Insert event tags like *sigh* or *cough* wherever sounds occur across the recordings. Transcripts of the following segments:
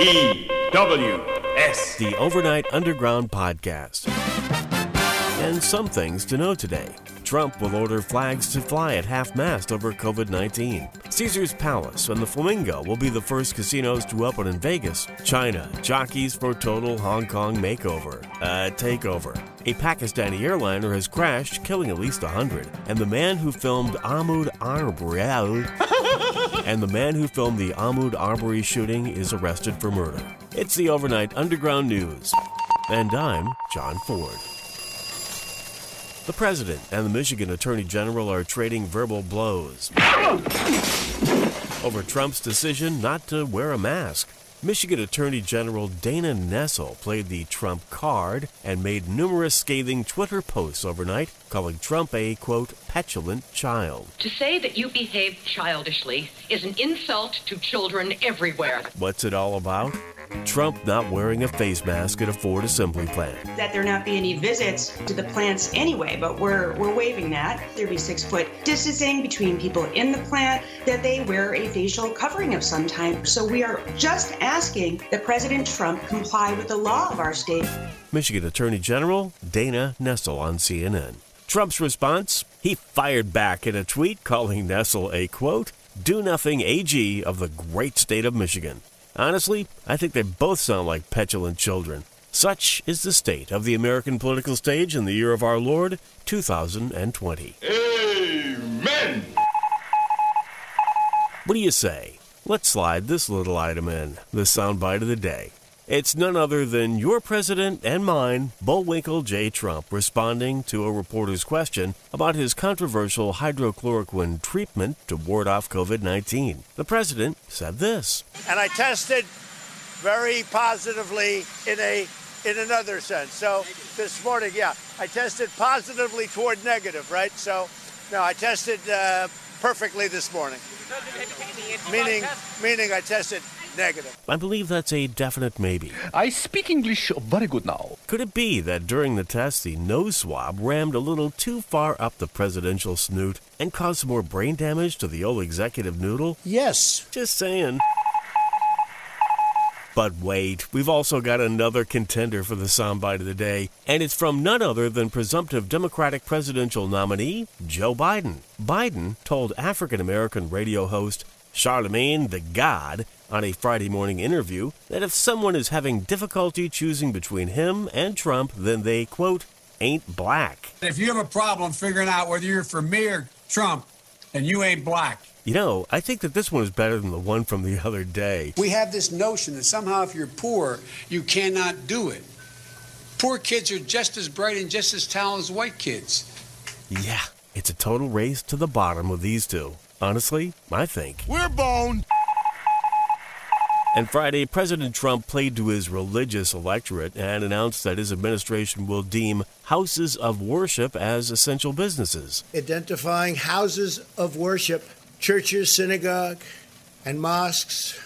E W S. The Overnight Underground Podcast. And some things to know today. Trump will order flags to fly at half mast over COVID 19. Caesars Palace and the Flamingo will be the first casinos to open in Vegas. China jockeys for total Hong Kong makeover. Uh, takeover. A Pakistani airliner has crashed, killing at least 100. And the man who filmed Ahmaud Arbery *laughs* and the man who filmed the Ahmaud Arbery shooting is arrested for murder. It's the Overnight Underground News. And I'm John Ford. The president and the Michigan Attorney General are trading verbal blows over Trump's decision not to wear a mask. Michigan Attorney General Dana Nessel played the Trump card and made numerous scathing Twitter posts overnight, calling Trump a, quote, petulant child. To say that you behaved childishly is an insult to children everywhere. What's it all about? Trump not wearing a face mask at a Ford assembly plant. That there not be any visits to the plants anyway, but we're we're waiving that. There be six foot distancing between people in the plant, that they wear a facial covering of some type. So we are just asking that President Trump comply with the law of our state. Michigan Attorney General Dana Nessel on CNN. Trump's response? He fired back in a tweet calling Nessel a quote, do nothing AG of the great state of Michigan. Honestly, I think they both sound like petulant children. Such is the state of the American political stage in the year of our Lord, 2020. Amen. What do you say? Let's slide this little item in, the soundbite of the day. It's none other than your president and mine, Bullwinkle J. Trump, responding to a reporter's question about his controversial hydroxychloroquine treatment to ward off COVID 19. The president said this and I tested very positively in a in another sense. So this morning, yeah, I tested positively toward negative, right? So no, I tested uh, perfectly this morning. Meaning, meaning I tested negative. I believe that's a definite maybe. I speak English very good now. Could it be that during the test, the nose swab rammed a little too far up the presidential snoot and caused more brain damage to the old executive noodle? Yes. Just saying. But wait, we've also got another contender for the soundbite of the day, and it's from none other than presumptive Democratic presidential nominee Joe Biden. Biden told African American radio host Charlemagne the God on a Friday morning interview that if someone is having difficulty choosing between him and Trump, then they, quote, ain't black. If you have a problem figuring out whether you're for me or Trump, and you ain't black. You know, I think that this one is better than the one from the *laughs* other day. We have this notion that somehow if you're poor, you cannot do it. Poor kids are just as bright and just as talented as white kids. Yeah, it's a total race to the bottom with these two. Honestly, I think. We're boned. And Friday, President Trump played to his religious electorate and announced that his administration will deem houses of worship as essential businesses. Identifying houses of worship, churches, synagogue, and mosques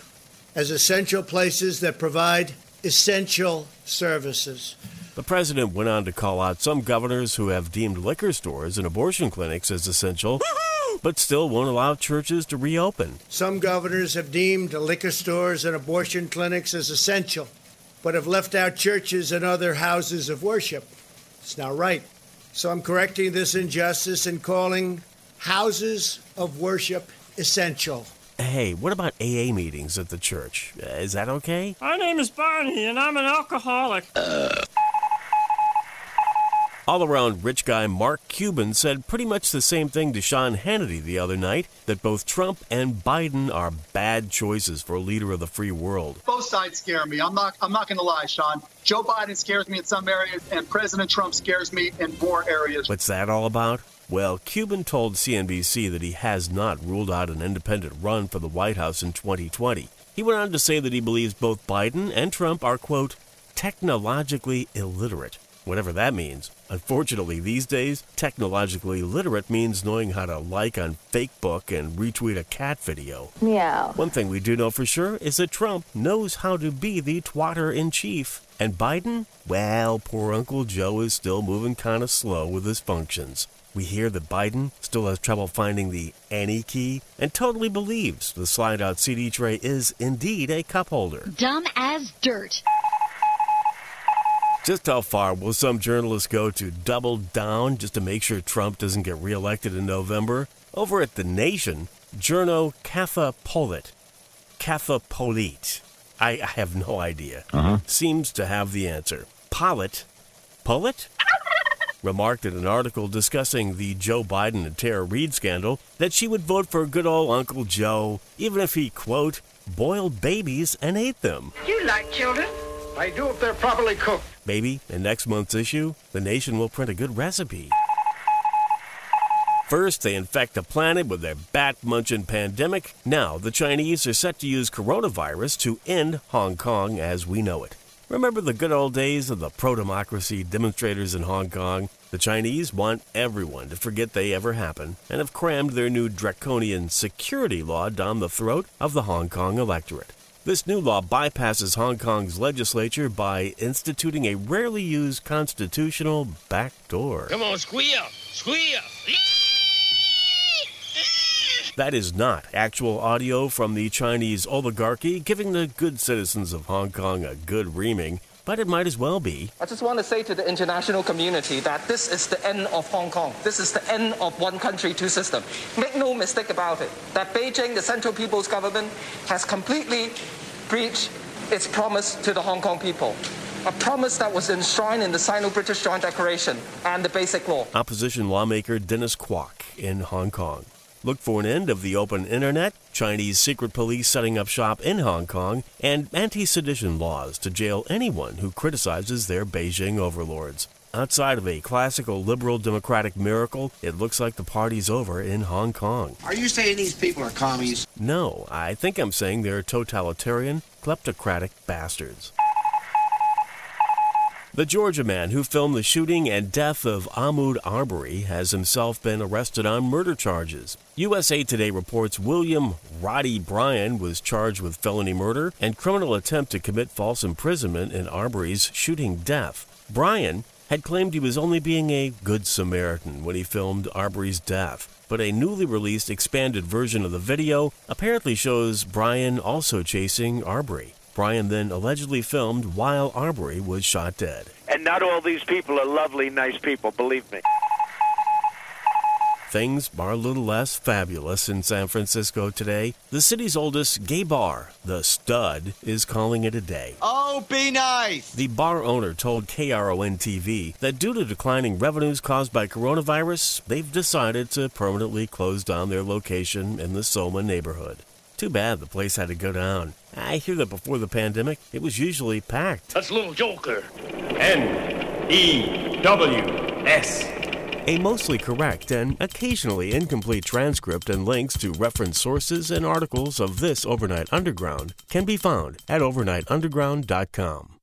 as essential places that provide essential services. The president went on to call out some governors who have deemed liquor stores and abortion clinics as essential but still won't allow churches to reopen. Some governors have deemed liquor stores and abortion clinics as essential, but have left out churches and other houses of worship. It's not right. So I'm correcting this injustice and calling houses of worship essential. Hey, what about AA meetings at the church? Uh, is that okay? My name is Barney, and I'm an alcoholic. Uh. All around rich guy Mark Cuban said pretty much the same thing to Sean Hannity the other night that both Trump and Biden are bad choices for a leader of the free world. Both sides scare me. I'm not I'm not going to lie, Sean. Joe Biden scares me in some areas and President Trump scares me in more areas. What's that all about? Well, Cuban told CNBC that he has not ruled out an independent run for the White House in 2020. He went on to say that he believes both Biden and Trump are, quote, technologically illiterate whatever that means. Unfortunately, these days, technologically literate means knowing how to like on Facebook and retweet a cat video. Meow. One thing we do know for sure is that Trump knows how to be the twatter in chief. And Biden? Well, poor Uncle Joe is still moving kind of slow with his functions. We hear that Biden still has trouble finding the any key and totally believes the slide out CD tray is indeed a cup holder. Dumb as dirt. Just how far will some journalists go to double down just to make sure Trump doesn't get reelected in November? Over at The Nation, journo Katha Pollitt. Katha Pollitt. I, I have no idea. Uh-huh. Seems to have the answer. Pollitt. Pollitt? remarked in an article discussing the Joe Biden and Tara Reade scandal that she would vote for good old Uncle Joe, even if he, quote, boiled babies and ate them. You like children? I do if they're properly cooked. Maybe in next month's issue, the nation will print a good recipe. First, they infect the planet with their bat munching pandemic. Now, the Chinese are set to use coronavirus to end Hong Kong as we know it. Remember the good old days of the pro democracy demonstrators in Hong Kong? The Chinese want everyone to forget they ever happened and have crammed their new draconian security law down the throat of the Hong Kong electorate. This new law bypasses Hong Kong's legislature by instituting a rarely used constitutional backdoor. Come on, squeal, squeal. That is not actual audio from the Chinese oligarchy giving the good citizens of Hong Kong a good reaming, but it might as well be. I just want to say to the international community that this is the end of Hong Kong. This is the end of one country, two system. Make no mistake about it, that Beijing, the Central People's Government, has completely breached its promise to the Hong Kong people. A promise that was enshrined in the Sino British Joint Declaration and the Basic Law. Opposition lawmaker Dennis Kwok in Hong Kong. Look for an end of the open internet, Chinese secret police setting up shop in Hong Kong, and anti sedition laws to jail anyone who criticizes their Beijing overlords. Outside of a classical liberal democratic miracle, it looks like the party's over in Hong Kong. Are you saying these people are commies? No, I think I'm saying they're totalitarian, kleptocratic bastards. The Georgia man who filmed the shooting and death of Ahmaud Arbery has himself been arrested on murder charges. USA Today reports William Roddy Bryan was charged with felony murder and criminal attempt to commit false imprisonment in Arbery's shooting death. Bryan had claimed he was only being a good Samaritan when he filmed Arbery's death, but a newly released expanded version of the video apparently shows Bryan also chasing Arbery. Bryan then allegedly filmed while Arbery was shot dead. And not all these people are lovely, nice people, believe me. Things are a little less fabulous in San Francisco today. The city's oldest gay bar, The Stud, is calling it a day. Oh, be nice! The bar owner told KRON TV that due to declining revenues caused by coronavirus, they've decided to permanently close down their location in the Soma neighborhood. Too bad the place had to go down. I hear that before the pandemic, it was usually packed. That's a little Joker. N E W S. A mostly correct and occasionally incomplete transcript and links to reference sources and articles of this Overnight Underground can be found at overnightunderground.com.